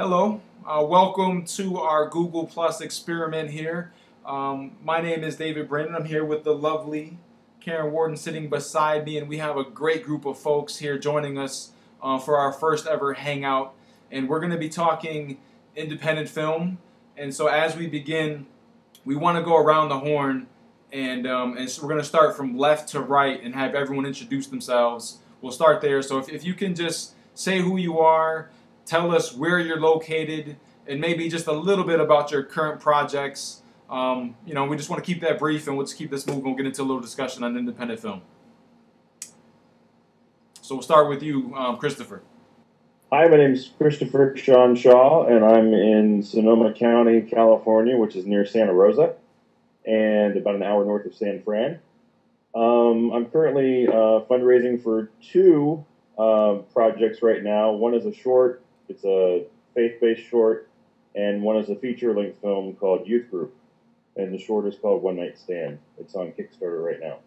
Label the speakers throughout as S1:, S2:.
S1: Hello, uh, welcome to our Google Plus experiment here. Um, my name is David Branin. I'm here with the lovely Karen Worden sitting beside me, and we have a great group of folks here joining us uh, for our first ever hangout. And we're going to be talking independent film. And so as we begin, we want to go around the horn, and, um, and so we're going to start from left to right and have everyone introduce themselves. We'll start there. So if, if you can just say who you are, tell us where you're located, and maybe just a little bit about your current projects. Um, you know, we just want to keep that brief and we'll just keep this moving. We'll get into a little discussion on independent film. So we'll start with you, um, Christopher.
S2: Hi, my name is Christopher Shawn Shaw, and I'm in Sonoma County, California, which is near Santa Rosa, and about an hour north of San Fran. Um, I'm currently uh, fundraising for two uh, projects right now. One is a short it's a faith-based short, and one is a feature-length film called Youth Group, and the short is called One Night Stand. It's on Kickstarter right now.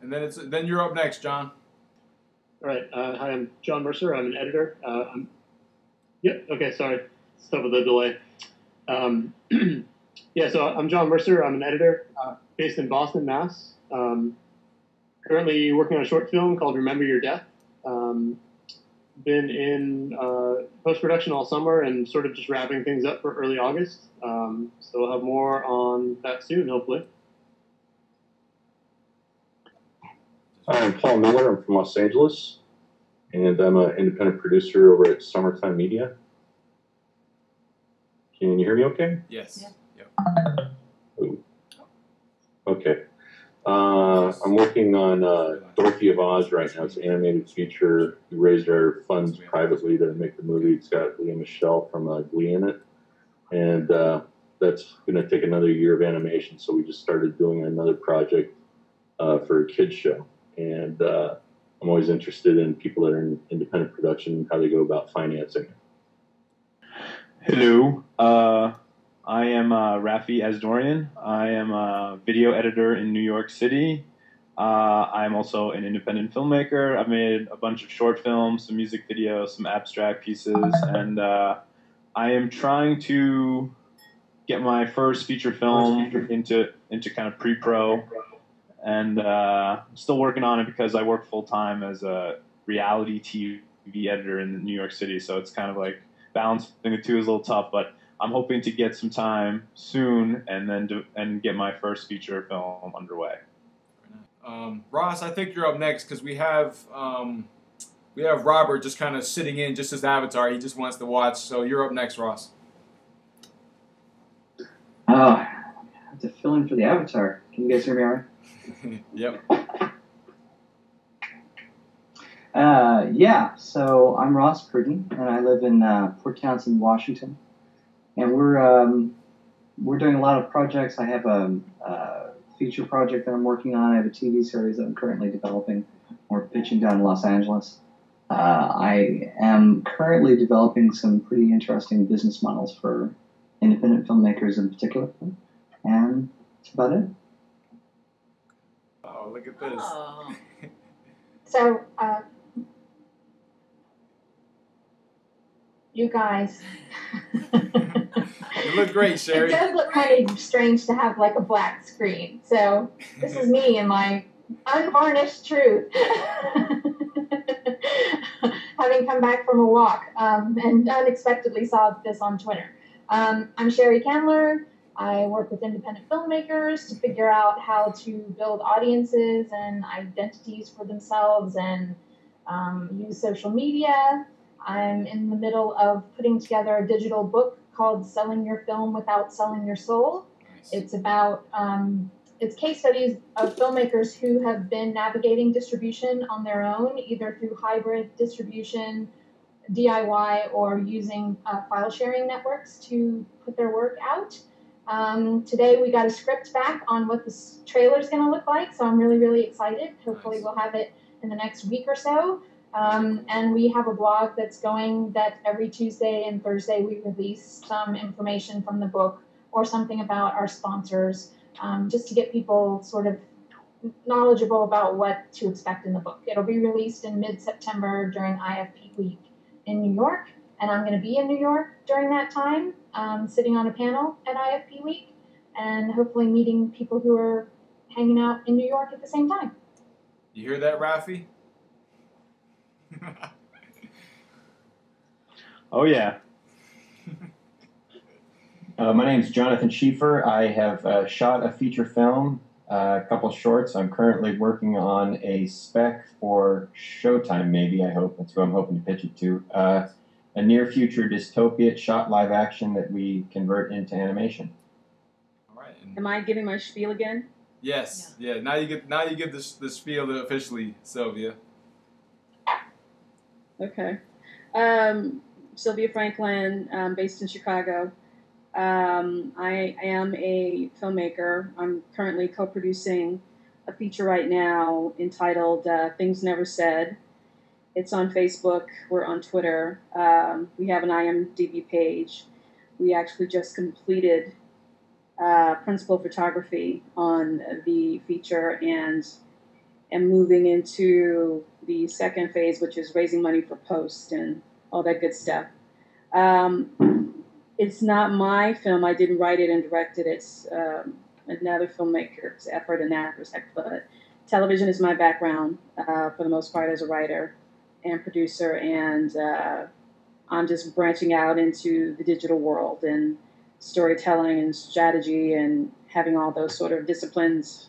S1: And then it's then you're up next, John.
S3: All right. Uh, hi, I'm Jon Mercer. I'm an editor. Uh, I'm, yep. Okay. Sorry. Stuff with the delay. Um, yeah. So I'm Jon Mercer. I'm an editor uh, based in Boston, Mass. Um, currently working on a short film called Remember Your Death. Um, been in uh, post production all summer and sort of just wrapping things up for early August. Um, so we'll have more on that soon, hopefully.
S4: Hi, I'm Paul Miller. I'm from Los Angeles, and I'm an independent producer over at Summertime Media. Can you hear me okay?
S1: Yes.
S5: Yeah.
S1: Yep.
S4: Ooh. Okay. Uh, I'm working on uh, Dorothy of Oz right now. It's an animated feature. We raised our funds privately to make the movie. It's got Lea Michele from uh, Glee in it. And uh, that's going to take another year of animation. So we just started doing another project uh, for a kids show. And uh, I'm always interested in people that are in independent production and how they go about financing it.
S6: Hello. I am uh, Raffi Asdourian. I am a video editor in New York City. Uh, I'm also an independent filmmaker. I've made a bunch of short films, some music videos, some abstract pieces, and uh, I am trying to get my first feature film into into kind of pre-pro, and uh, I'm still working on it because I work full time as a reality TV editor in New York City. So it's kind of like balancing the two is a little tough, but I'm hoping to get some time soon and then do, and get my first feature film underway.
S1: Um, Ross, I think you're up next because we have um, we have Robert just kind of sitting in just as avatar. He just wants to watch. So you're up next, Ross.
S5: Oh, I have to fill in for the avatar. Can you guys hear me all right?
S1: yep.
S5: Uh, yeah, so I'm Ross Pruden, and I live in uh, Port Townsend, Washington and we're um, we're doing a lot of projects. I have a, a, feature project that I'm working on. I have a TV series that I'm currently developing. We're pitching down in Los Angeles. Uh, I am currently developing some pretty interesting business models for independent filmmakers in particular, and that's about it.
S1: Oh, look at this.
S7: Oh. so, uh, you guys.
S1: You look great, Sheri.
S7: It does look kind of strange to have like a black screen. So this is me and my unvarnished truth. Having come back from a walk um, and unexpectedly saw this on Twitter. Um, I'm Sheri Candler. I work with independent filmmakers to figure out how to build audiences and identities for themselves and um, use social media. I'm in the middle of putting together a digital book called Selling Your Film Without Selling Your Soul.
S1: Nice.
S7: It's about um, it's case studies of filmmakers who have been navigating distribution on their own, either through hybrid distribution, DIY, or using uh, file sharing networks to put their work out. Um, today we got a script back on what the trailer is going to look like, so I'm really, really excited. Hopefully, we'll have it in the next week or so. Um, and we have a blog that's going that every Tuesday and Thursday we release some information from the book or something about our sponsors, um, just to get people sort of knowledgeable about what to expect in the book. It'll be released in mid September during IFP week in New York. and I'm going to be in New York during that time, um, sitting on a panel at IFP Week, and hopefully meeting people who are hanging out in New York at the same time.
S1: You hear that, Raffi?
S6: Oh yeah.
S8: Uh, my name is Jonathan Schiefer. I have uh, shot a feature film, uh, a couple shorts. I'm currently working on a spec for Showtime, maybe, I hope. That's who I'm hoping to pitch it to. Uh, a near future dystopia shot live action that we convert into animation.
S1: All right. And
S9: Am I giving my spiel again?
S1: yes. Yeah. Now you get now you get this this spiel officially, Sylvia.
S9: Okay. Um, Sylvia Franklin, um, based in Chicago. Um, I am a filmmaker. I'm currently co producing a feature right now entitled uh, Things Never Said. It's on Facebook, we're on Twitter, um, we have an IMDb page. We actually just completed uh, principal photography on the feature and am moving into the second phase, which is raising money for post and all that good stuff. Um, it's not my film. I didn't write it and direct it. It's um, another filmmaker's effort in that respect. But television is my background uh, for the most part as a writer and producer, and uh, I'm just branching out into the digital world and storytelling and strategy and having all those sort of disciplines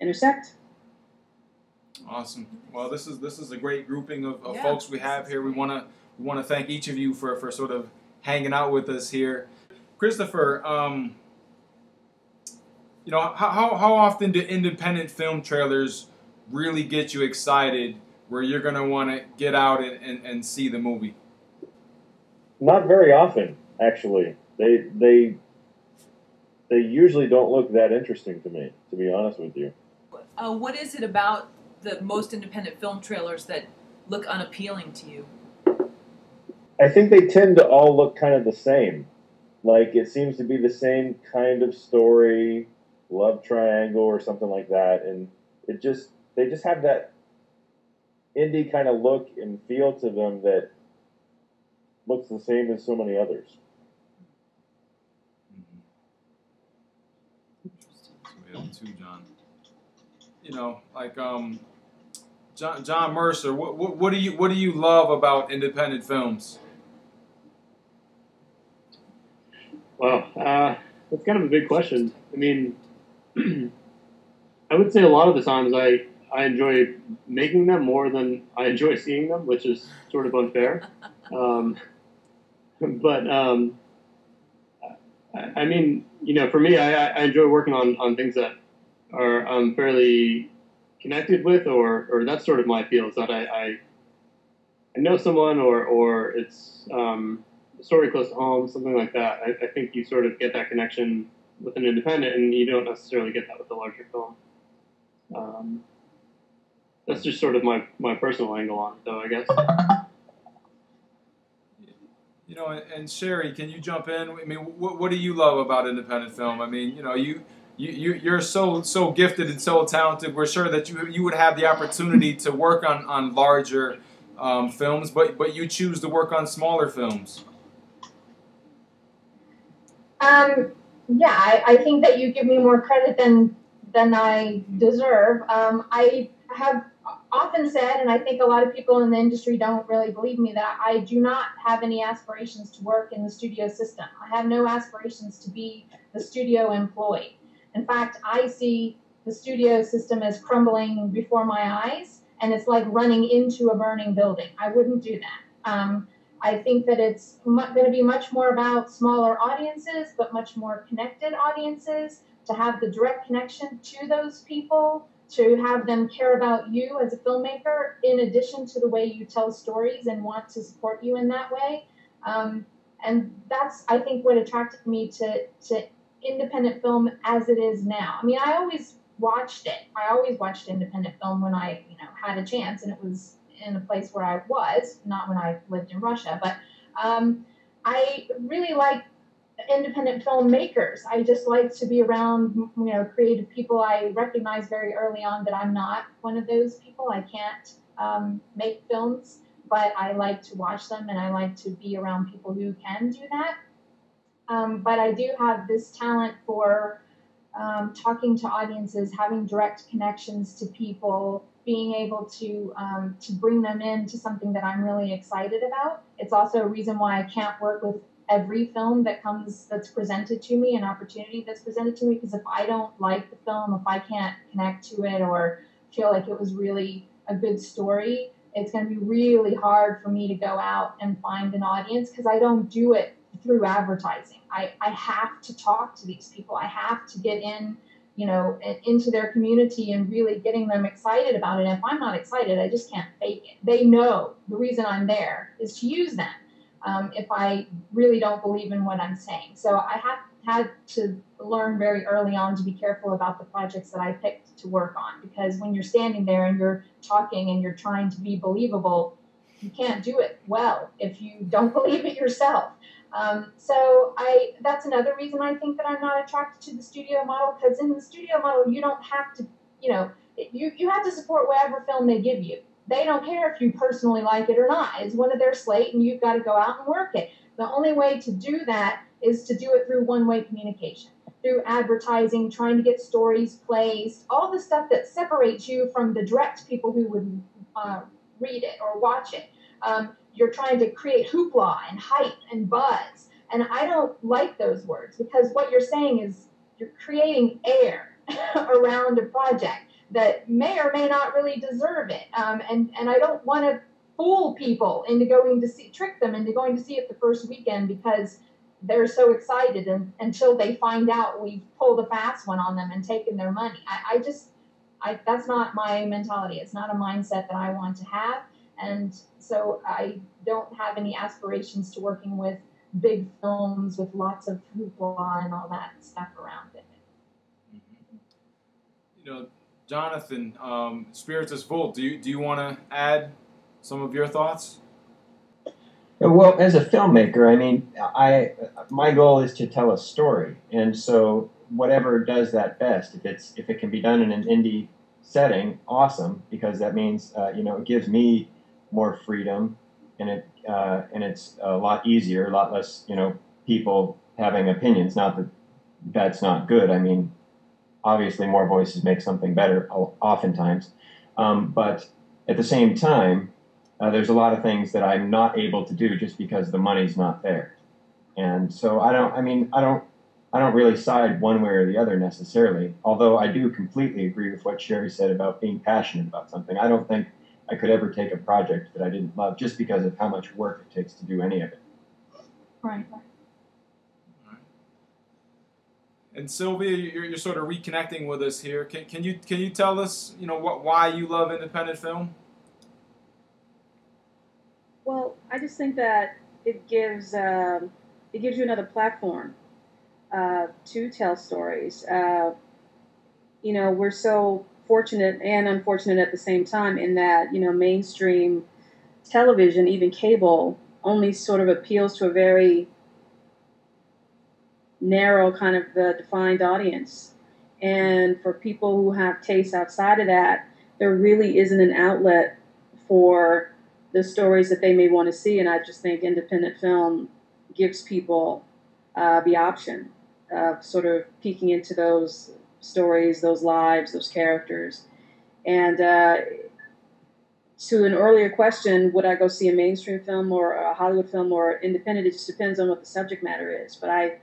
S9: intersect.
S1: Awesome. Well, this is this is a great grouping of, of
S10: Yeah,
S1: folks we have
S10: is
S1: here. We want to we want to thank each of you for for sort of hanging out with us here. Christopher, um, you know, how, how how often do independent film trailers really get you excited where you're gonna want to get out and, and, and see the movie?
S2: Not very often, actually. They they they usually don't look that interesting to me, to be honest with you.
S10: Uh, what is it about the most independent film trailers that look unappealing to you?
S2: I think they tend to all look kind of the same. Like it seems to be the same kind of story, love triangle or something like that, and it just they just have that indie kind of look and feel to them that looks the same as so many others.
S1: So we have two, John. You know, like um, John Jon Mercer. What, what what do you what do you love about independent films?
S3: Well, uh, that's kind of a big question. I mean, I would say a lot of the times I, I enjoy making them more than I enjoy seeing them, which is sort of unfair. Um, but um, I, I mean, you know, for me, I, I enjoy working on, on things that are I'm fairly connected with, or, or that's sort of my feel is that I, I, I know someone, or or it's um, a story close to home, something like that. I, I think you sort of get that connection with an independent, and you don't necessarily get that with a larger film. Um, that's just sort of my, my personal angle on it, though, I guess.
S1: You know, and, and Sheri, can you jump in? I mean, what, what do you love about independent film? I mean, you know, you you, you you're so so gifted and so talented. We're sure that you you would have the opportunity to work on on larger um, films, but but you choose to work on smaller films.
S7: Um, yeah, I, I think that you give me more credit than than I deserve. Um, I have often said, and I think a lot of people in the industry don't really believe me, that I do not have any aspirations to work in the studio system. I have no aspirations to be the studio employee. In fact, I see the studio system as crumbling before my eyes, and it's like running into a burning building. I wouldn't do that. Um, I think that it's going to be much more about smaller audiences, but much more connected audiences to have the direct connection to those people, to have them care about you as a filmmaker, in addition to the way you tell stories and want to support you in that way. Um, and that's, I think, what attracted me to, to independent film as it is now. I mean, I always watched it. I always watched independent film when I, you know, had a chance, and it was in a place where I was, not when I lived in Russia. But um, I really like independent filmmakers. I just like to be around, you know, creative people. I recognize very early on that I'm not one of those people. I can't um, make films but I like to watch them and I like to be around people who can do that. Um, but I do have this talent for um, talking to audiences, having direct connections to people, being able to um, to bring them into something that I'm really excited about. It's also a reason why I can't work with every film that comes that's presented to me, an opportunity that's presented to me, because if I don't like the film, if I can't connect to it or feel like it was really a good story, it's going to be really hard for me to go out and find an audience because I don't do it through advertising. I, I have to talk to these people. I have to get in, you know, into their community and really getting them excited about it. And if I'm not excited, I just can't fake it. They know the reason I'm there is to use them. Um, if I really don't believe in what I'm saying, so I have had to learn very early on to be careful about the projects that I picked to work on because when you're standing there and you're talking and you're trying to be believable, you can't do it well if you don't believe it yourself. Um, so I that's another reason I think that I'm not attracted to the studio model because in the studio model you don't have to you know you you have to support whatever film they give you. They don't care if you personally like it or not. It's one of their slate and you've got to go out and work it. The only way to do that is to do it through one-way communication, through advertising, trying to get stories placed, all the stuff that separates you from the direct people who would uh, read it or watch it. Um, you're trying to create hoopla and hype and buzz. And I don't like those words because what you're saying is you're creating air around a project that may or may not really deserve it. Um, and, and I don't want to fool people into going to see, trick them into going to see it the first weekend because they're so excited and, until they find out we've pulled a fast one on them and taken their money. I, I just, I, that's not my mentality. It's not a mindset that I want to have. And so I don't have any aspirations to working with big films with lots of hoopla and all that stuff around it.
S1: Mm-hmm. You know, Jonathan, um, Spiritus Full, do you, do you want to add some of your thoughts?
S8: Well, as a filmmaker, I mean, I my goal is to tell a story, and so whatever does that best, if it's if it can be done in an indie setting, awesome, because that means uh, you know it gives me more freedom, and it uh, and it's a lot easier, a lot less you know people having opinions. Not that that's not good. I mean, obviously more voices make something better oftentimes, um, but at the same time uh, there's a lot of things that I'm not able to do just because the money's not there. And so I don't, I mean, I don't, I don't really side one way or the other necessarily, although I do completely agree with what Sheri said about being passionate about something. I don't think I could ever take a project that I didn't love just because of how much work it takes to do any of it.
S7: Right.
S1: And Sylvia, you're, you're sort of reconnecting with us here. Can, can you can you tell us, you know, what why you love independent film?
S9: Well, I just think that it gives um, it gives you another platform uh, to tell stories. Uh, you know, we're so fortunate and unfortunate at the same time in that you know mainstream television, even cable, only sort of appeals to a very narrow kind of uh, defined audience. And for people who have tastes outside of that, there really isn't an outlet for the stories that they may want to see. And I just think independent film gives people uh, the option of sort of peeking into those stories, those lives, those characters. And uh, to an earlier question, would I go see a mainstream film or a Hollywood film or independent? It just depends on what the subject matter is. But I,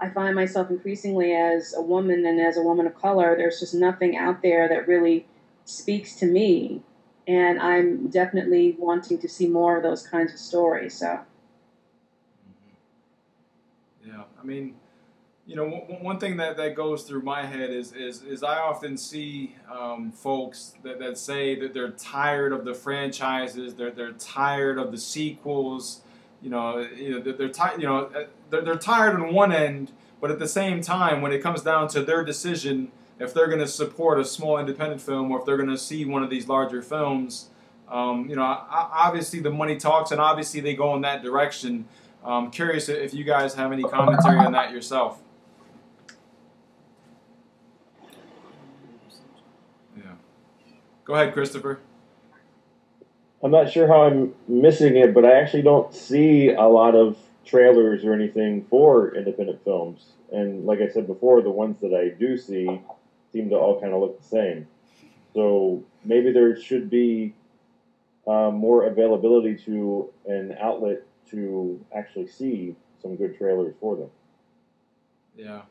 S9: I find myself increasingly as a woman and as a woman of color, there's just nothing out there that really speaks to me and I'm definitely wanting to see more of those kinds of stories. So.
S1: Mm-hmm. Yeah, I mean, you know, one thing that, that goes through my head is is, is I often see um, folks that, that say that they're tired of the franchises, they're they're tired of the sequels, you know, you know they're, tired, you know, uh, they're, they're tired on one end, but at the same time, when it comes down to their decision if they're going to support a small independent film or if they're going to see one of these larger films, um, you know, obviously the money talks and obviously they go in that direction. I'm curious if you guys have any commentary on that yourself. Go ahead, Christopher.
S2: I'm not sure how I'm missing it, but I actually don't see a lot of trailers or anything for independent films. And like I said before, the ones that I do see seem to all kind of look the same. So maybe there should be uh, more availability to an outlet to actually see some good trailers for them.
S1: Yeah.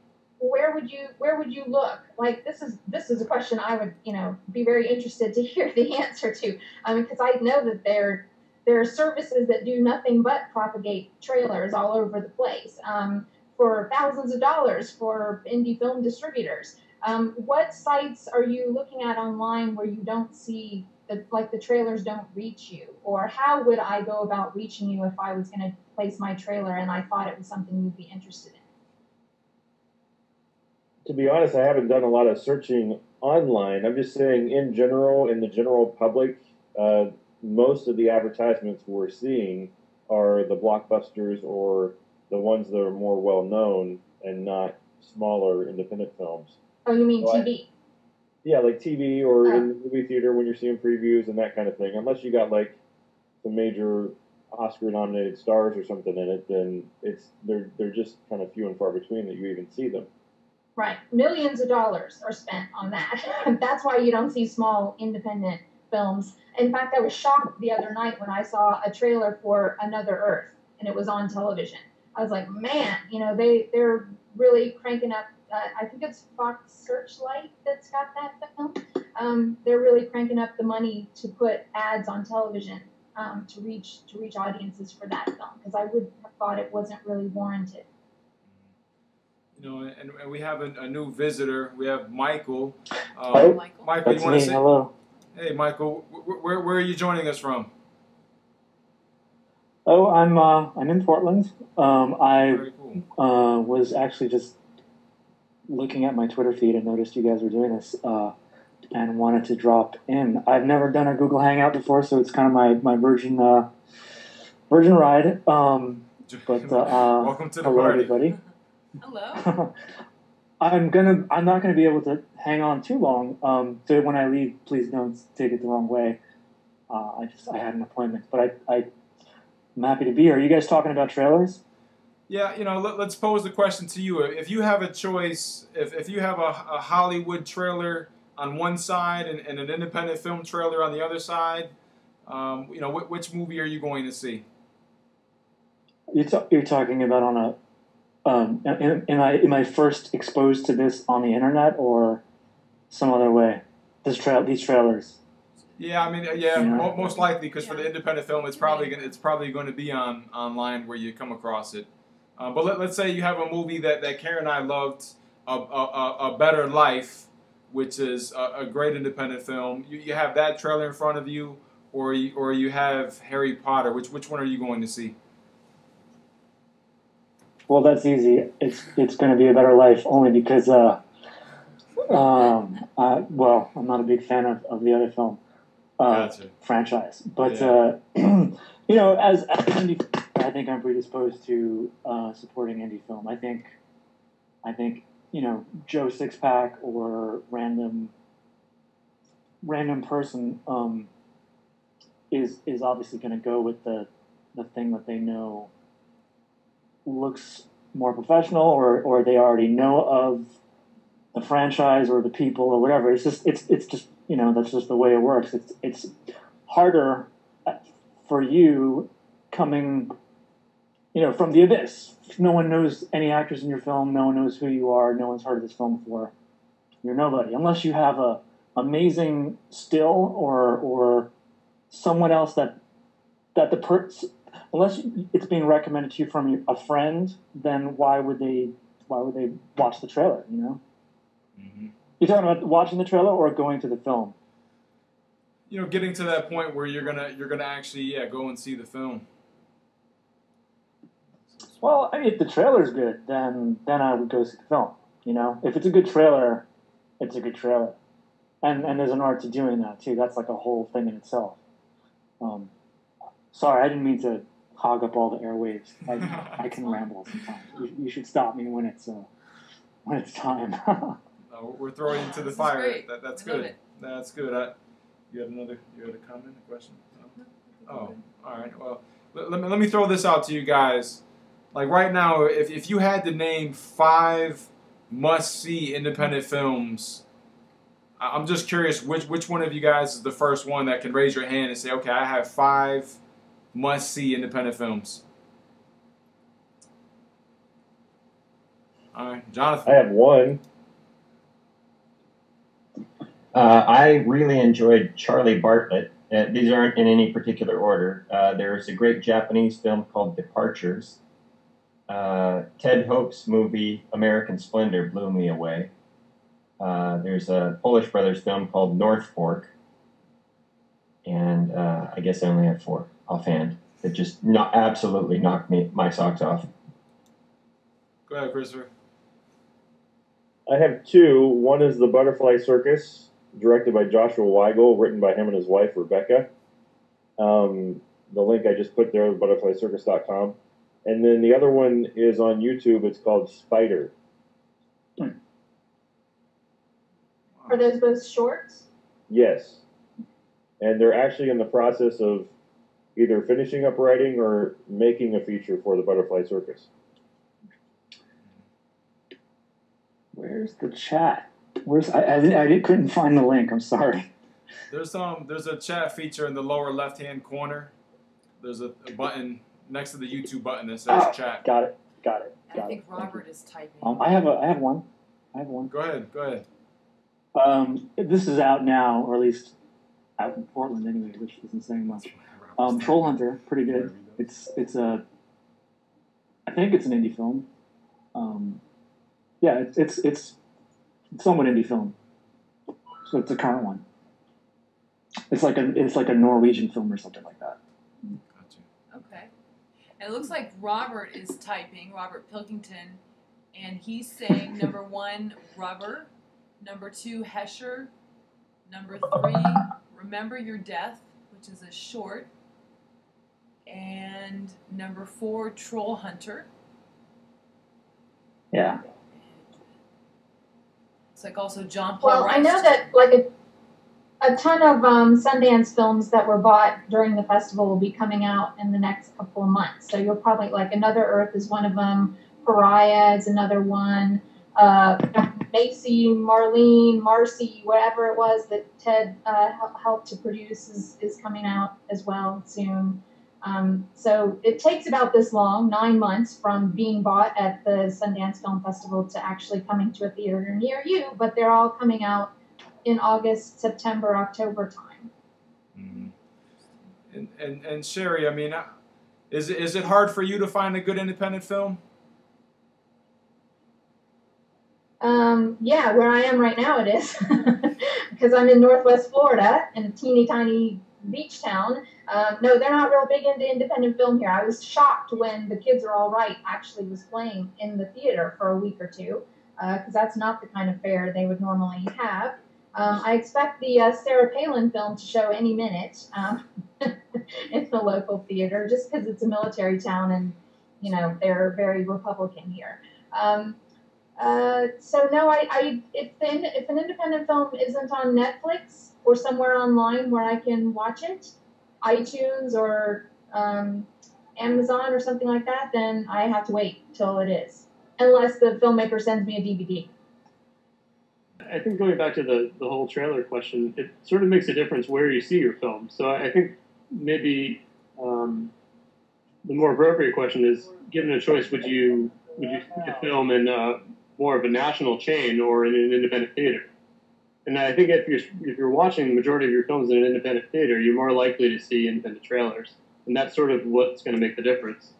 S7: Where would you where would you look? Like this is this is a question I would you know be very interested to hear the answer to. Because I know that there there are services that do nothing but propagate trailers all over the place um, for thousands of dollars for indie film distributors. Um, what sites are you looking at online where you don't see the like the trailers don't reach you, or how would I go about reaching you if I was going to place my trailer and I thought it was something you'd be interested in?
S2: To be honest, I haven't done a lot of searching online. I'm just saying, in general, in the general public, uh, most of the advertisements we're seeing are the blockbusters or the ones that are more well known and not smaller independent films.
S7: Oh, you mean
S2: So I-
S7: TV?
S2: Yeah, like TV or
S7: Oh.
S2: in the movie theater when you're seeing previews and that kind of thing. Unless you got like the major Oscar-nominated stars or something in it, then it's they're they're just kind of few and far between that you even see them.
S7: Right. Millions of dollars are spent on that. That's why you don't see small independent films. In fact, I was shocked the other night when I saw a trailer for Another Earth and it was on television. I was like, man, you know, they, they're really cranking up. Uh, I think it's Fox Searchlight that's got that film. Um, they're really cranking up the money to put ads on television um, to reach to reach audiences for that film because I would have thought it wasn't really warranted.
S1: You know, and, and we have a, a new visitor. We have Michael. Uh,
S11: Hello.
S10: Michael.
S1: Michael, you
S11: That's
S1: want
S11: me.
S1: to say?
S11: Hello.
S1: Hey, Michael, wh- where, where are you joining us from?
S11: Oh, I'm uh, I'm in Portland. Um, I
S1: Very cool.
S11: uh, was actually just looking at my Twitter feed and noticed you guys were doing this, uh, and wanted to drop in. I've never done a Google Hangout before, so it's kind of my my virgin uh, virgin ride. Um, but uh, uh,
S1: Welcome to the
S11: hello,
S1: party.
S11: everybody.
S10: Hello.
S11: I'm gonna. I'm not gonna be able to hang on too long. Um, so when I leave, please don't take it the wrong way. Uh, I just I had an appointment, but I, I I'm happy to be here. Are you guys talking about trailers?
S1: Yeah, you know, let, us pose the question to you. If you have a choice, if, if you have a, a Hollywood trailer on one side and, and an independent film trailer on the other side, um, you know, wh- which movie are you going to see?
S11: You're, ta- you're talking about on a. Um, am, am I am I first exposed to this on the internet or some other way? This trail these trailers.
S1: Yeah, I mean, yeah,
S11: Yeah.
S1: mo- most likely because for the independent film, it's probably gonna, it's probably going to be on online where you come across it. Uh, but let, let's say you have a movie that, that Karen and I loved, a, a, a, a Better Life, which is a, a great independent film. You, you have that trailer in front of you, or you, or you have Harry Potter. Which which one are you going to see?
S11: Well, that's easy. It's it's going to be a better life only because uh, um, uh, well, I'm not a big fan of, of the other film uh,
S1: Gotcha.
S11: franchise, but
S1: Yeah.
S11: uh, you know, as, as indie, I think I'm predisposed to uh, supporting indie film. I think, I think you know, Joe Sixpack or random random person um, is is obviously going to go with the the thing that they know looks more professional or, or they already know of the franchise or the people or whatever. It's just it's it's just you know that's just the way it works. It's it's harder uh, for you coming you know from the abyss. No one knows any actors in your film. No one knows who you are. No one's heard of this film before. You're nobody unless you have a amazing still or or someone else that that the per unless it's being recommended to you from a friend, then why would they why would they watch the trailer? You know,
S1: Mm-hmm.
S11: you're talking about watching the trailer or going to the film.
S1: You know, getting to that point where you're gonna you're gonna actually yeah go and see the film.
S11: Well, I mean, if the trailer's good, then then I would go see the film. You know, if it's a good trailer, it's a good trailer, and and there's an art to doing that too. That's like a whole thing in itself. Um, sorry, I didn't mean to hog up all the airwaves. I, I can ramble sometimes. You, you should stop me when it's uh, when it's time.
S1: Uh, we're throwing you into the
S10: This
S1: fire. That, that's
S10: I love
S1: good. That's good. You had another. You had a comment, a question? No? Oh, all right. Well, let, let me let me throw this out to you guys. Like right now, if if you had to name five must-see independent films, I- I'm just curious which which one of you guys is the first one that can raise your hand and say, okay, I have five must-see independent films. All right, Jonathan.
S2: I have one.
S8: Uh, I really enjoyed Charlie Bartlett. Uh, these aren't in any particular order. Uh, there's a great Japanese film called Departures. Uh, Ted Hope's movie American Splendor blew me away. Uh, there's a Polish Brothers film called Northfork. And uh, I guess I only have four offhand that just not, absolutely knocked me my socks off.
S1: Go ahead, Christopher.
S2: I have two. One is The Butterfly Circus, directed by Joshua Weigel, written by him and his wife, Rebecca. Um, the link I just put there, butterflycircus.com. And then the other one is on YouTube. It's called Spider.
S7: Are those both shorts?
S2: Yes. And they're actually in the process of either finishing up writing or making a feature for the Butterfly Circus.
S11: Where's the chat? Where's I, I, didn't- I didn't, couldn't find the link. I'm sorry.
S1: There's um there's a chat feature in the lower left hand corner. There's a, a button next to the YouTube button that says
S11: Oh,
S1: chat.
S11: Got it. Got it.
S10: I think
S11: it.
S10: Robert is typing.
S11: Um, I have a I have one. I have one.
S1: Go ahead, go ahead.
S11: Um, this is out now, or at least out in Portland anyway, which isn't saying much. Um, Troll Hunter, pretty good. It's it's a, I think it's an indie film. Um, yeah, it's it's it's somewhat indie film. So it's a current one. It's like a it's like a Norwegian film or something like that.
S10: Okay. And it looks like Robert is typing, Robert Pilkington, and he's saying number one, rubber, number two, Hesher, number three, remember your death, which is a short, and number four, troll hunter.
S11: Yeah.
S10: It's like also John Paul
S7: Well, I know that like a, a ton of um, Sundance films that were bought during the festival will be coming out in the next couple of months. So you'll probably like Another Earth is one of them. Pariah is another one. Uh, Macy, Marlene, Marcy, whatever it was that Ted uh, helped to produce is, is coming out as well soon. Um, so it takes about this long, nine months from being bought at the Sundance Film Festival to actually coming to a theater near you, but they're all coming out in August, September, October time.
S1: Mhm. And, and and Sheri, I mean, uh, is it hard for you to find a good independent film?
S7: Um, yeah, where I am right now it is, because I'm in Northwest Florida in a teeny tiny beach town. Um, no, they're not real big into independent film here. I was shocked when The Kids Are All Right actually was playing in the theater for a week or two, because that's not the kind of fare they would normally have. Um, I expect the uh, Sarah Palin film to show any minute um, in the local theater, just because it's a military town and you know they're very Republican here. Um, uh, so no, I, I if the, if an independent film isn't on Netflix or somewhere online where I can watch it, iTunes or um, Amazon or something like that, then I have to wait till it is, unless the filmmaker sends me a DVD.
S3: I think going back to the, the whole trailer question, it sort of makes a difference where you see your film. So I think maybe um, the more appropriate question is, given a choice, would you would you film in uh, more of a national chain or in an independent theater? And I think if you're if you're watching the majority of your films in an independent theater, you're more likely to see independent trailers, and that's sort of what's going to make the difference.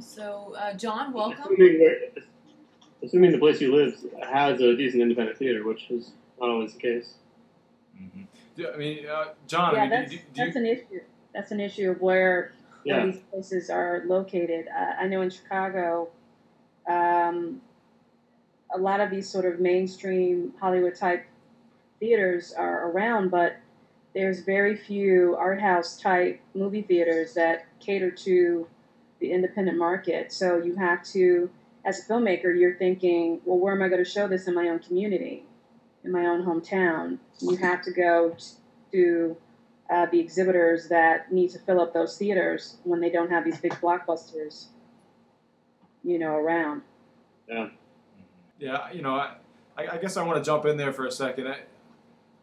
S10: So, uh, John, welcome.
S3: Assuming, assuming the place you live has a decent independent theater, which is not always the case.
S1: Do- I mean, uh, John,
S9: yeah,
S1: I mean,
S9: that's,
S1: do, do, do
S9: that's
S1: you,
S9: an issue. That's an issue of where,
S3: Yeah.
S9: where these places are located. Uh, I know in Chicago, um, a lot of these sort of mainstream Hollywood type theaters are around, but there's very few art house type movie theaters that cater to the independent market. So you have to, as a filmmaker, you're thinking, well, where am I going to show this in my own community, in my own hometown? You have to go to uh, the exhibitors that need to fill up those theaters when they don't have these big blockbusters, you know, around.
S3: Yeah.
S1: Yeah, you know, I, I guess I want to jump in there for a second. I,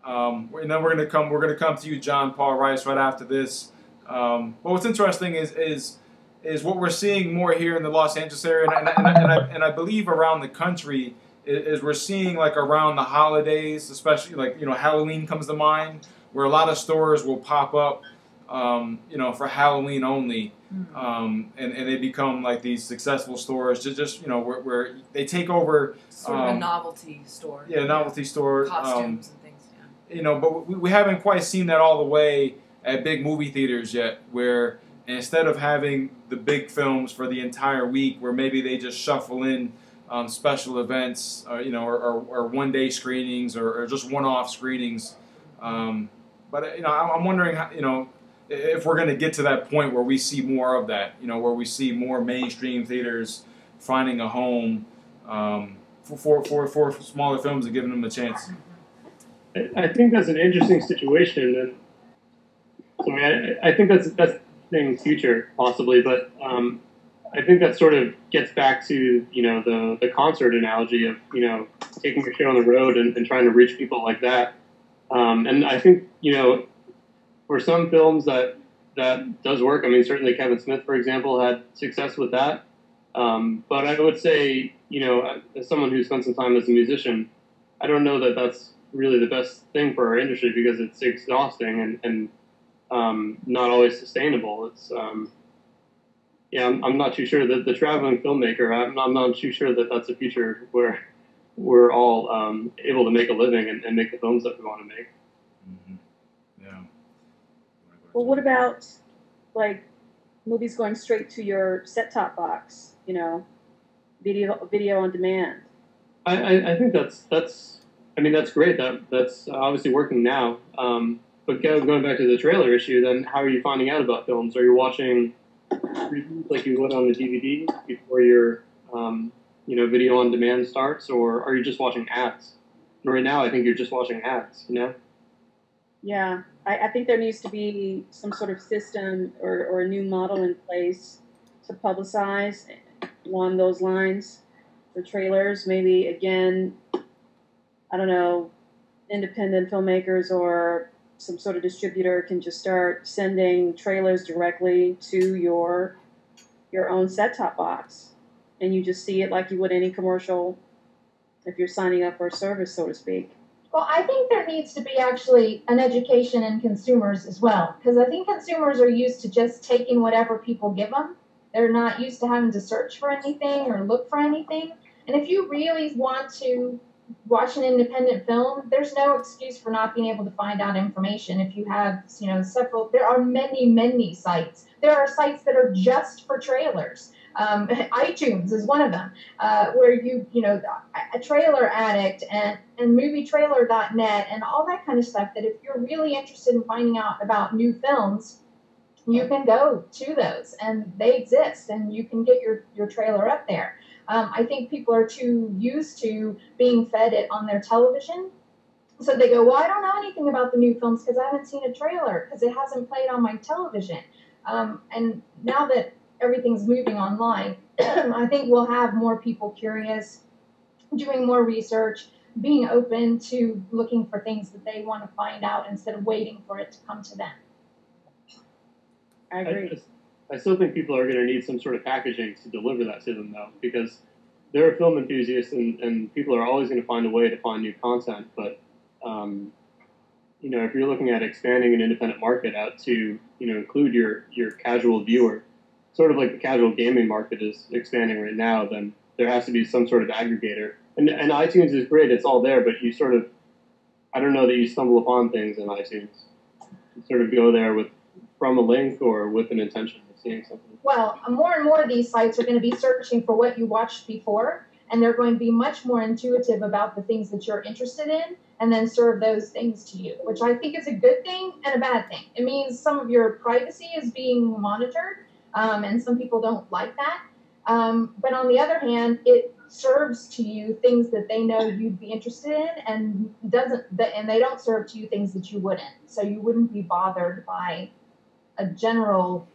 S1: um, and then we're gonna come. We're gonna come to you, John Paul Rice, right after this. Um, but what's interesting is is is what we're seeing more here in the Los Angeles area, and, and, and, I, and, I, and I believe around the country is, is we're seeing like around the holidays, especially like you know Halloween comes to mind, where a lot of stores will pop up, um, you know, for Halloween only, um, and and they become like these successful stores. Just just you know where, where they take over.
S10: Sort of a
S1: um,
S10: novelty store.
S1: Yeah, novelty store. um,
S10: Costumes and things. Yeah.
S1: you know, but we, we haven't quite seen that all the way at big movie theaters yet, where instead of having the big films for the entire week, where maybe they just shuffle in um, special events, uh, you know, or, or, or one day screenings or, or just one off screenings. Um, but you know, I'm wondering, how, you know, if we're going to get to that point where we see more of that, you know, where we see more mainstream theaters finding a home um, for, for, for, smaller films and giving them a chance.
S3: I, think that's an interesting situation, and I, mean, I, I think that's that's thing future possibly, but um, I think that sort of gets back to you know the the concert analogy of you know taking your show on the road and, and trying to reach people like that. Um, and I think you know for some films that that does work. I mean, certainly Kevin Smith, for example, had success with that. Um, but I would say, you know, as someone who spent some time as a musician, I don't know that that's really the best thing for our industry because it's exhausting and, and um, not always sustainable. It's um, yeah, I'm, I'm not too sure that the traveling filmmaker. I'm, I'm not too sure that that's a future where we're all um, able to make a living and, and make the films that we want to make.
S1: Yeah.
S9: Well, what about like movies going straight to your set-top box? You know, video video on demand.
S3: I, I, I think that's that's I mean that's great that that's obviously working now. Um, but going back to the trailer issue, then how are you finding out about films? Are you watching reviews like you would on the DVD before your um, you know video on demand starts, or are you just watching ads? Right now, I think you're just watching ads. You know.
S9: Yeah, I, I think there needs to be some sort of system or, or a new model in place to publicize along those lines for trailers. Maybe again, I don't know, independent filmmakers or some sort of distributor can just start sending trailers directly to your your own set-top box, and you just see it like you would any commercial if you're signing up for a service, so to speak.
S7: Well, I think there needs to be actually an education in consumers as well, because I think consumers are used to just taking whatever people give them. They're not used to having to search for anything or look for anything. And if you really want to watch an independent film, there's no excuse for not being able to find out information. If you have, you know, several, there are many, many sites. There are sites that are just for trailers. Um, iTunes is one of them, uh, where you, you know, a trailer addict and, and movietrailer.net and all that kind of stuff. That if you're really interested in finding out about new films, you can go to those and they exist and you can get your, your trailer up there. Um, I think people are too used to being fed it on their television. So they go, Well, I don't know anything about the new films because I haven't seen a trailer because it hasn't played on my television. Um, and now that everything's moving online, I think we'll have more people curious, doing more research, being open to looking for things that they want to find out instead of waiting for it to come to them.
S9: I agree.
S3: I, I still think people are going to need some sort of packaging to deliver that to them, though, because they're film enthusiasts and, and people are always going to find a way to find new content. But, um, you know, if you're looking at expanding an independent market out to, you know, include your, your casual viewer, sort of like the casual gaming market is expanding right now, then there has to be some sort of aggregator. And, and iTunes is great, it's all there, but you sort of, I don't know that you stumble upon things in iTunes. You sort of go there with from a link or with an intention of seeing something.
S7: Well, more and more of these sites are going to be searching for what you watched before, and they're going to be much more intuitive about the things that you're interested in and then serve those things to you, which I think is a good thing and a bad thing. It means some of your privacy is being monitored, um, and some people don't like that. Um, but on the other hand, it serves to you things that they know you'd be interested in, and doesn't and they don't serve to you things that you wouldn't. So you wouldn't be bothered by a general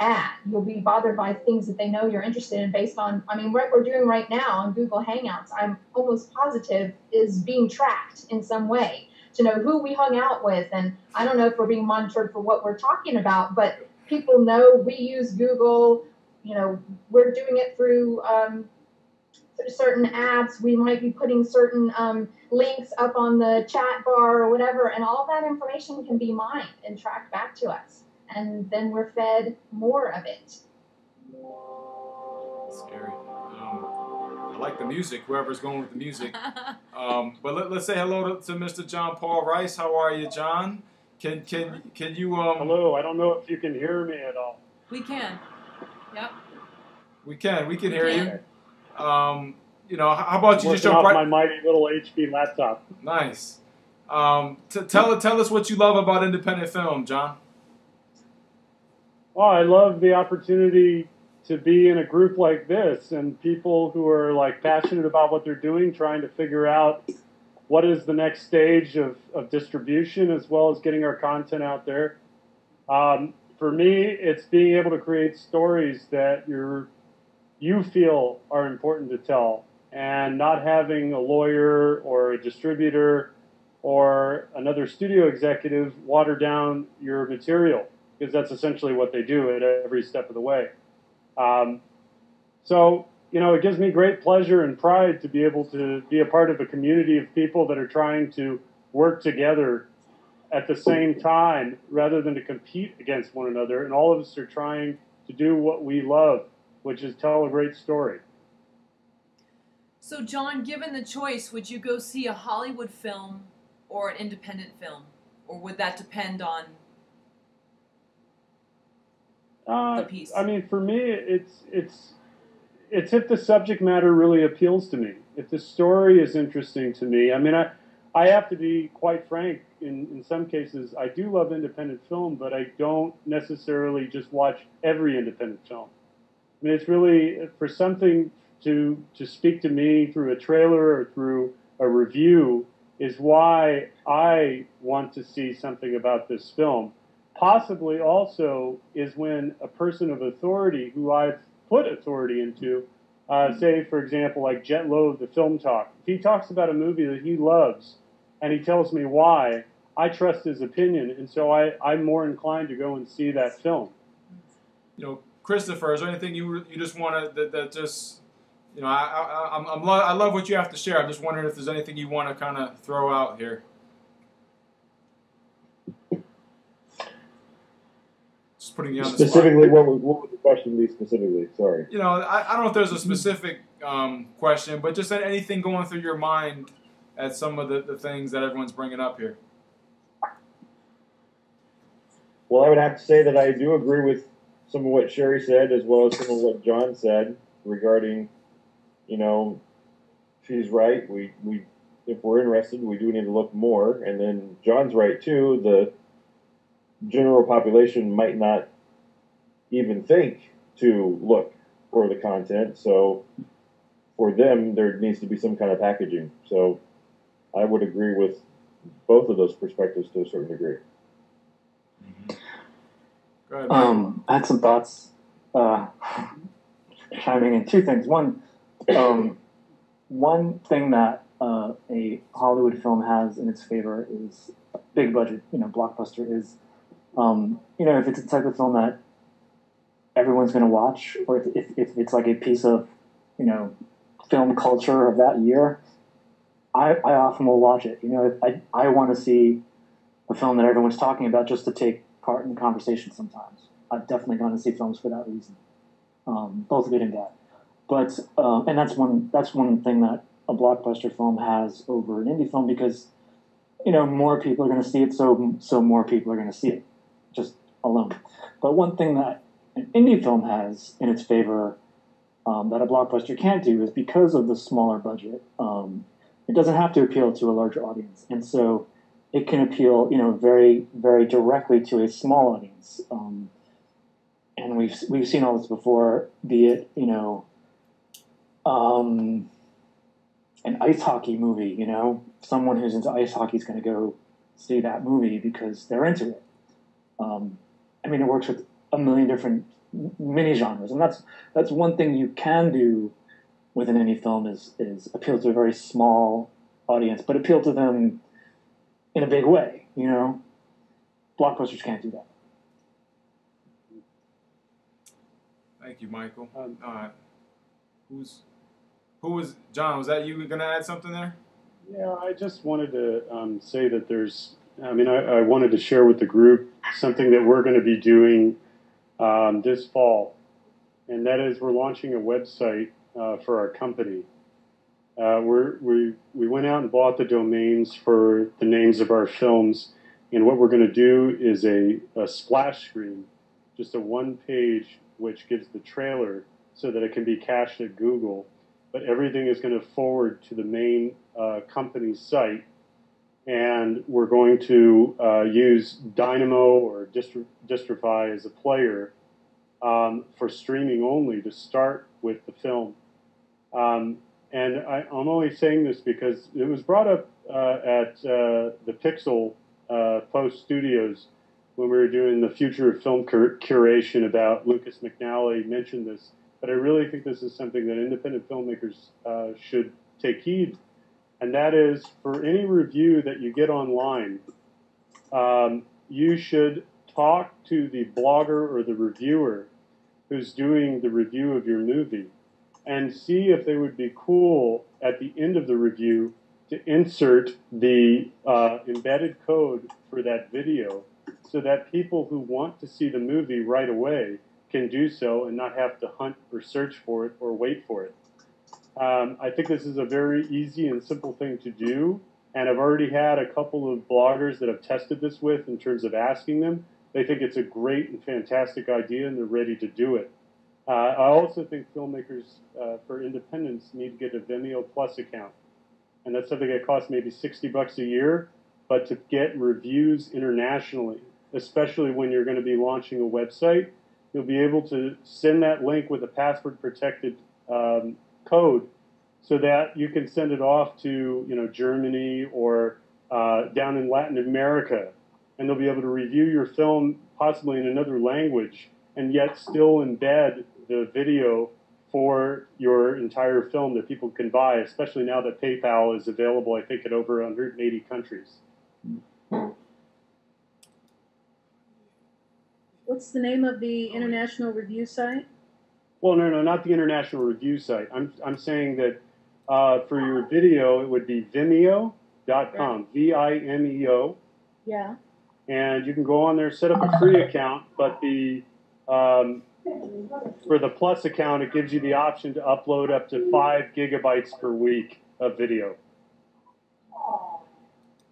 S7: ad. You'll be bothered by things that they know you're interested in based on, I mean, what we're doing right now on Google Hangouts, I'm almost positive is being tracked in some way to know who we hung out with. And I don't know if we're being monitored for what we're talking about, but people know we use Google. You know, we're doing it through um, certain apps. We might be putting certain um, links up on the chat bar or whatever, and all that information can be mined and tracked back to us and then we're fed more of it.
S1: Scary. Um, I like the music, whoever's going with the music. Um, but let, us say hello to, to, Mr. John Paul Rice. How are you, John? Can can can you um?
S12: Hello. I don't know if you can hear me at all.
S10: We can. Yep.
S1: We can. We can we hear can. you. Um, you know, how about you
S12: just
S1: jump
S12: off right? my mighty little HP laptop.
S1: Nice. Um, t- tell tell us what you love about independent film, John.
S12: Oh, I love the opportunity to be in a group like this and people who are like passionate about what they're doing, trying to figure out what is the next stage of, of distribution as well as getting our content out there. Um, for me, it's being able to create stories that you're, you feel are important to tell and not having a lawyer or a distributor or another studio executive water down your material because that's essentially what they do at every step of the way. Um, so, you know, it gives me great pleasure and pride to be able to be a part of a community of people that are trying to work together at the same time rather than to compete against one another. And all of us are trying to do what we love, which is tell a great story.
S10: So, John, given the choice, would you go see a Hollywood film or an independent film? Or would that depend on
S12: uh, I mean, for me, it's it's it's if the subject matter really appeals to me, if the story is interesting to me. I mean, I I have to be quite frank. In in some cases, I do love independent film, but I don't necessarily just watch every independent film. I mean, it's really for something to to speak to me through a trailer or through a review is why I want to see something about this film possibly also is when a person of authority who I've put authority into, uh, say, for example, like Jet Lowe of the Film Talk, if he talks about a movie that he loves and he tells me why, I trust his opinion, and so I, I'm more inclined to go and see that film.
S1: You know, Christopher, is there anything you you just want to that, that just you know I I I'm, I'm lo- I love what you have to share. I'm just wondering if there's anything you want to kind of throw out here. Putting you on
S2: specifically, what would, what would the question be specifically? Sorry.
S1: You know, I, I don't know if there's a specific um, question, but just anything going through your mind at some of the, the things that everyone's bringing up here.
S2: Well, I would have to say that I do agree with some of what Sheri said, as well as some of what John said regarding, you know, she's right. We we if we're interested, we do need to look more. And then John's right too. The general population might not even think to look for the content. So for them, there needs to be some kind of packaging. So I would agree with both of those perspectives to a certain degree.
S11: Ahead, um, I had some thoughts uh, chiming in two things. One, um, one thing that uh, a Hollywood film has in its favor is big budget, you know, blockbuster is um, you know, if it's a type of film that everyone's going to watch, or if, if, if, it's like a piece of, you know, film culture of that year, I, I often will watch it. You know, I, I want to see a film that everyone's talking about just to take part in the conversation sometimes. I've definitely gone to see films for that reason, um, both good and bad. But uh, and that's one that's one thing that a blockbuster film has over an indie film because you know more people are going to see it, so so more people are going to see it alone. But one thing that an indie film has in its favor um, that a blockbuster can't do is because of the smaller budget, um, it doesn't have to appeal to a larger audience, and so it can appeal, you know, very very directly to a small audience. Um, and we've we've seen all this before. Be it you know, um, an ice hockey movie. You know, someone who's into ice hockey is going to go see that movie because they're into it. Um, I mean, it works with a million different mini genres, and that's that's one thing you can do with an indie film is is appeal to a very small audience, but appeal to them in a big way. You know, blockbusters can't do that.
S1: Thank you, Michael. Uh, who's who was John? Was that you gonna add something there?
S12: Yeah, I just wanted to um, say that there's. I mean, I, I, wanted to share with the group something that we're going to be doing um, this fall, and that is we're launching a website uh, for our company. Uh, we we went out and bought the domains for the names of our films, and what we're going to do is a, a splash screen, just a one page which gives the trailer so that it can be cached at Google. But everything is going to forward to the main uh, company site, and we're going to uh, use Dynamo or Distri- Distrify as a player um, for streaming only to start with the film. Um, and I, am only saying this because it was brought up uh, at uh, the Pixel uh, Post Studios when we were doing the future of film cur- curation about Lucas McNelly mentioned this. But I really think this is something that independent filmmakers uh, should take heed and that is for any review that you get online, um, you should talk to the blogger or the reviewer who's doing the review of your movie and see if they would be cool at the end of the review to insert the uh, embedded code for that video so that people who want to see the movie right away can do so and not have to hunt or search for it or wait for it. Um, I think this is a very easy and simple thing to do, and I've already had a couple of bloggers that I've tested this with in terms of asking them. They think it's a great and fantastic idea, and they're ready to do it. Uh, I also think filmmakers uh, for independence need to get a Vimeo Plus account, and that's something that costs maybe 60 bucks a year. But to get reviews internationally, especially when you're going to be launching a website, you'll be able to send that link with a password protected um, code so that you can send it off to you know Germany or uh, down in Latin America, and they'll be able to review your film possibly in another language, and yet still embed the video for your entire film that people can buy, especially now that PayPal is available, I think, in over 180 countries.
S9: What's the name of the international review site?
S12: Well, no, no, not the international review site. I'm, I'm saying that uh, for your video, it would be vimeo.com, V I M E O.
S9: Yeah.
S12: And you can go on there, set up a free account, but the um, for the plus account, it gives you the option to upload up to five gigabytes per week of video.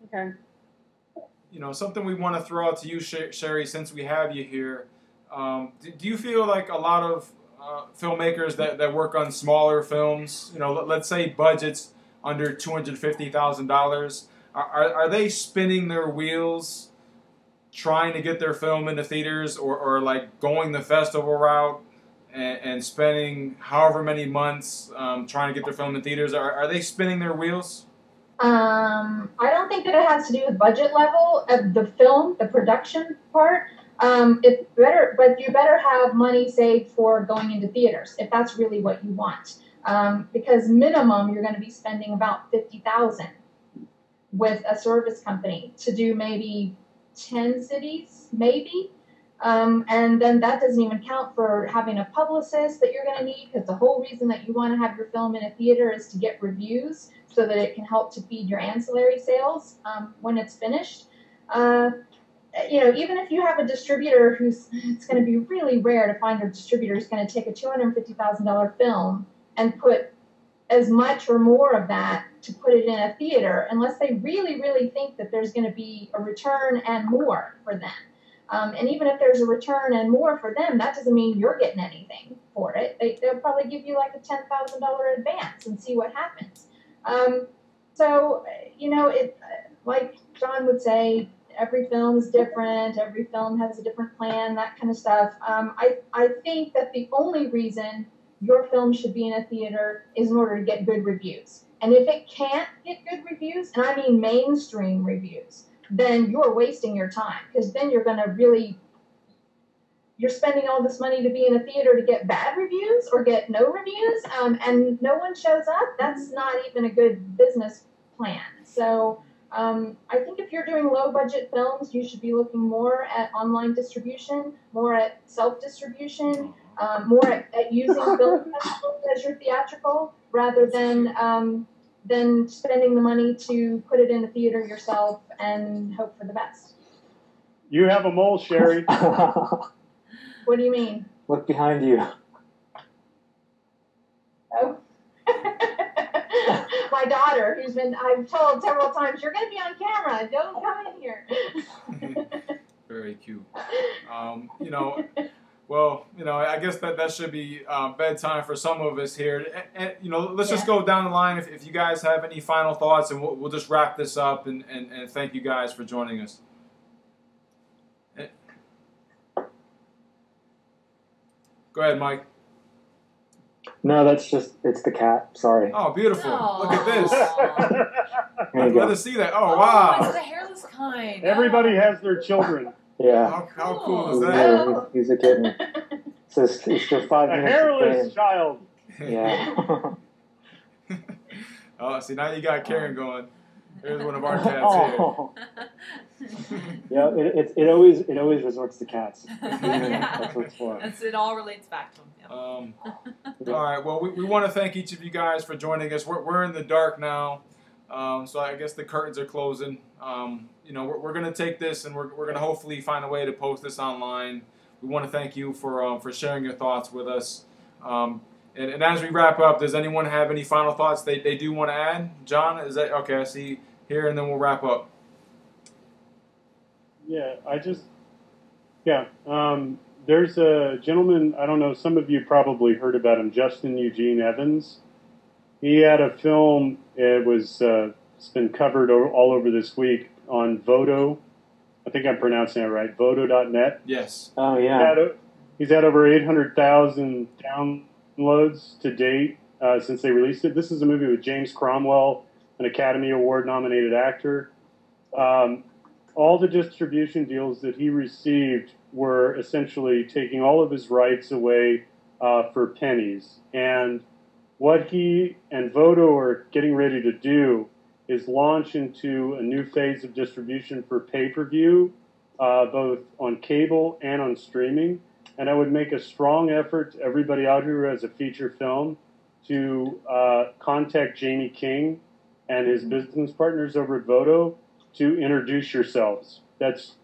S9: Okay.
S1: You know, something we want to throw out to you, Sheri, since we have you here. Um, do you feel like a lot of uh, filmmakers that, that work on smaller films, you know, let, us say budgets under two hundred fifty thousand dollars, are, are they spinning their wheels, trying to get their film into theaters, or, or like going the festival route and, and spending however many months um, trying to get their film in theaters? Are, are they spinning their wheels?
S7: Um, I don't think that it has to do with budget level of the film, the production part. Um, it's better, but you better have money saved for going into theaters if that's really what you want. Um, because minimum you're going to be spending about fifty thousand with a service company to do maybe ten cities, maybe. Um, and then that doesn't even count for having a publicist that you're going to need because the whole reason that you want to have your film in a theater is to get reviews so that it can help to feed your ancillary sales um, when it's finished. Uh, you know, even if you have a distributor who's, it's going to be really rare to find a distributor who's going to take a $250,000 film and put as much or more of that to put it in a theater unless they really, really think that there's going to be a return and more for them. Um, and even if there's a return and more for them, that doesn't mean you're getting anything for it. They, will probably give you like a $10,000 advance and see what happens. Um, so, you know, it, like John would say, every film is different. Every film has a different plan, that kind of stuff. Um, I I think that the only reason your film should be in a theater is in order to get good reviews. And if it can't get good reviews, and I mean mainstream reviews, then you're wasting your time because then you're going to really you're spending all this money to be in a theater to get bad reviews or get no reviews um, and no one shows up that's not even a good business plan so um, i think if you're doing low budget films you should be looking more at online distribution more at self distribution um, more at, at using film festivals as your theatrical rather than um, than spending the money to put it in a theater yourself and hope for the best.
S12: You have a mole, Sheri.
S7: What do you mean?
S11: Look behind you.
S7: Oh. Daughter, who's been, I've told several times, you're going to be on camera. Don't come in here.
S1: Very cute. Um, you know, well, you know, I guess that that should be um, bedtime for some of us here. And, and, you know, let's just go down the line. If, if you guys have any final thoughts, and we'll, we'll just wrap this up. And, and, and thank you guys for joining us. Eh. Go ahead, Mike.
S11: No, that's just it's the cat. Sorry.
S1: Oh, beautiful! Look at this.
S11: There you
S1: Let
S11: go.
S1: us see that. Oh, oh
S10: It's
S1: wow!
S10: the hairless kind.
S12: Everybody has their children.
S11: Yeah.
S1: How, how cool is
S11: He's,
S1: that?
S11: a, he's a kitten. So it's, it's for five
S12: A
S11: minutes.
S12: hairless
S11: of
S12: child.
S11: Yeah.
S1: Oh, see now you got Karen going. There's one of our cats here.
S11: oh. yeah. It, it, it always it always resorts to cats.
S10: Yeah.
S11: That's what it's for.
S10: That's, it all relates back to them. Yeah.
S1: Um, all right. Well, we, we want to thank each of you guys for joining us. We're, we're in the dark now, um, so I guess the curtains are closing. Um, you know, we're, we're going to take this and we're, we're going to hopefully find a way to post this online. We want to thank you for um, for sharing your thoughts with us. And, and as we wrap up, does anyone have any final thoughts they, they do want to add? John, is that okay? I see here, and then we'll wrap up.
S12: Yeah, I just, yeah. Um, there's a gentleman, I don't know, some of you probably heard about him, Justin Eugene Evans. He had a film, it was, uh, it's been covered all over this week on Vodo. I think I'm pronouncing it right, Vodo.net.
S1: Yes.
S11: Oh
S12: He's
S11: yeah.
S12: had, he's had over 800,000 downloads to date uh, since they released it. This is a movie with James Cromwell, an Academy Award nominated actor. Um, all the distribution deals that he received were essentially taking all of his rights away uh, for pennies. And what he and Vodo are getting ready to do is launch into a new phase of distribution for pay per view, uh, both on cable and on streaming. And I would make a strong effort to everybody out here who has a feature film to uh, contact Jamie King and his business partners over at Vodo to introduce yourselves. That's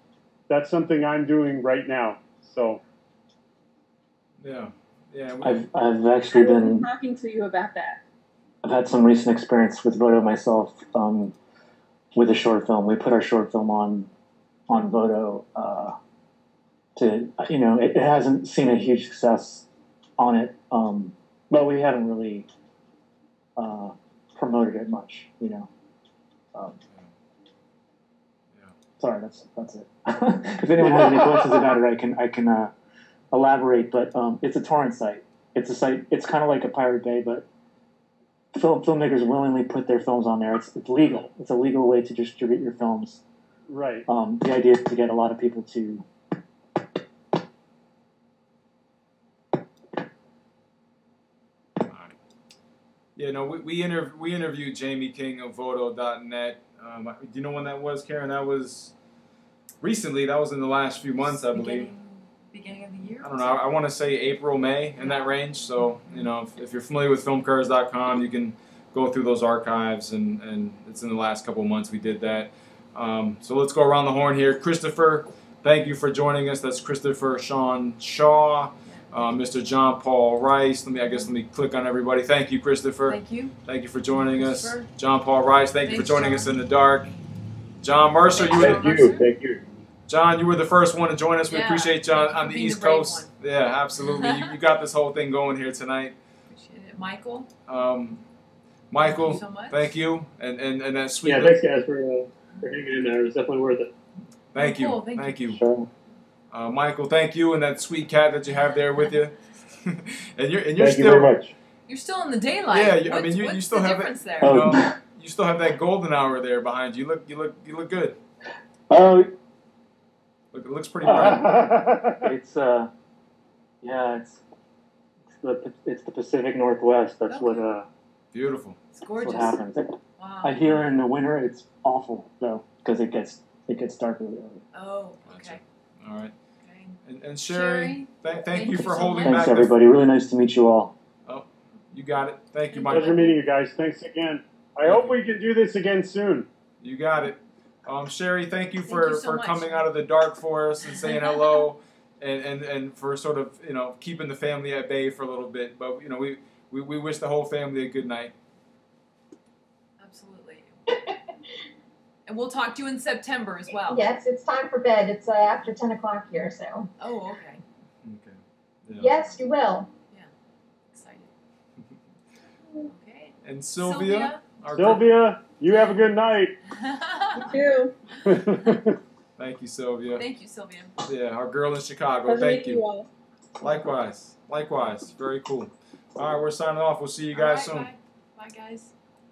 S12: that's something I'm doing right now. So
S1: Yeah. Yeah.
S11: I've I've actually been
S9: talking to you about that.
S11: I've had some recent experience with Vodo myself um, with a short film. We put our short film on on Vodo uh, to you know it, it hasn't seen a huge success on it, um, but we haven't really uh, promoted it much. You know. Um, sorry, that's that's it. if anyone has any questions about it, I can I can uh, elaborate. But um, it's a torrent site. It's a site. It's kind of like a Pirate Bay, but film filmmakers willingly put their films on there. It's, it's legal. It's a legal way to distribute your films.
S12: right.
S11: Um, the idea is to get a lot of people to.
S1: Yeah, no, we we, interv- we interviewed Jamie King of Vodo.net. Um, do you know when that was, Karen? That was recently. That was in the last few months, I believe.
S10: Beginning, beginning of the year.
S1: I don't know. I, I want to say April, May, in that range. So, you know, if, if you're familiar with filmcourage.com, you can go through those archives, and, and it's in the last couple months we did that. Um, so let's go around the horn here. Christopher, thank you for joining us. That's Christopher Shawn Shaw, uh, Mr. John Paul Rice. Let me, I guess, let me click on everybody. Thank you, Christopher.
S10: Thank you.
S1: Thank you for joining us. John Paul Rice, thank you for joining
S10: John.
S1: us in the dark. Jon Mercer, you were,
S2: Thank you. Thank you.
S1: John, you were the first one to join us. We
S10: Yeah,
S1: appreciate John
S10: thank you
S1: on the East
S10: the brave
S1: Coast. Yeah, absolutely. you, you got this whole thing going here tonight.
S10: Appreciate it. Michael,
S1: Um, Michael,
S10: Thank you so much.
S1: thank you, and and and that sweet.
S3: Yeah, thanks guys for uh, for hanging in there. It was definitely worth it.
S1: Thank you.
S10: Cool, thank
S1: thank you.
S11: Sure.
S1: Uh, Michael, thank you, and that sweet cat that you have there with you. and you're and you're
S2: Thank you
S1: still
S2: very much.
S10: You're still in the daylight.
S1: Yeah, you- I mean, you- you still
S10: the
S1: have it-
S10: there.
S11: Oh.
S1: you, know, you still have that golden hour there behind you. You look you look you look good.
S11: Oh,
S1: Look, it looks pretty bright.
S11: it's uh, yeah, it's it's the it's the Pacific Northwest. That's what uh,
S1: Beautiful.
S10: It's
S11: that's
S10: gorgeous.
S11: what happens.
S10: Wow.
S11: I hear in the winter it's awful though because it gets it gets dark really early.
S10: Oh, okay.
S1: All right.
S10: okay.
S1: And, and Sheri,
S10: Sheri,
S1: thank, thank,
S10: thank
S1: you
S10: you
S1: for
S10: so
S1: holding
S10: much.
S1: back.
S11: Thanks everybody. Really nice to meet you all.
S1: Oh, you got it. Thank you,
S12: Pleasure meeting you guys. Thanks again. I hope we can do this again soon.
S1: You got it. Um, Sheri, thank you
S10: Thank
S1: for,
S10: you so
S1: for
S10: much.
S1: coming out of the dark for us and saying hello, and, and, and for sort of you know keeping the family at bay for a little bit. But you know we, we, we wish the whole family a good night.
S10: Absolutely. And we'll talk to you in September as well.
S7: Yes, it's time for bed. It's uh, after 10 o'clock here, so.
S10: Oh, okay.
S1: Okay. Yeah.
S7: Yes, you will. Yeah.
S10: Excited. Okay.
S1: And Sylvia, our
S12: Sylvia, you have a good night.
S9: You.
S1: thank you, Sylvia.
S10: Thank you, Sylvia.
S1: Yeah, our girl in Chicago.
S9: Pleasure
S1: Thank you.
S9: you all.
S1: Likewise. Likewise. Very cool. All right, we're signing off. We'll see you guys
S10: All
S1: soon.
S10: Bye. Bye, guys.